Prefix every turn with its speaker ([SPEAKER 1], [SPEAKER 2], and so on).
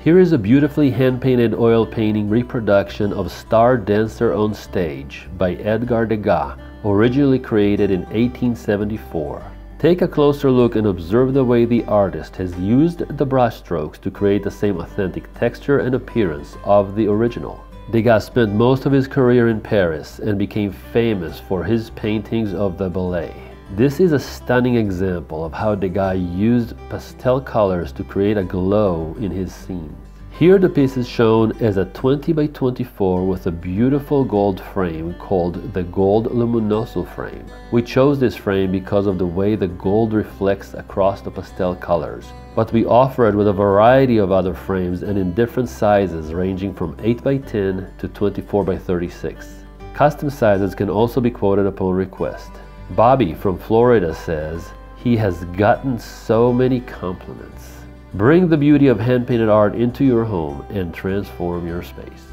[SPEAKER 1] Here is a beautifully hand-painted oil painting reproduction of Star Dancer on Stage by Edgar Degas, originally created in 1874. Take a closer look and observe the way the artist has used the brushstrokes to create the same authentic texture and appearance of the original. Degas spent most of his career in Paris and became famous for his paintings of the ballet. This is a stunning example of how Degas used pastel colors to create a glow in his scenes. Here the piece is shown as a 20 by 24 with a beautiful gold frame called the Gold Luminoso frame. We chose this frame because of the way the gold reflects across the pastel colors, but we offer it with a variety of other frames and in different sizes ranging from 8 by 10 to 24 by 36. Custom sizes can also be quoted upon request. Bobby from Florida says, he has gotten so many compliments. Bring the beauty of hand painted art into your home and transform your space.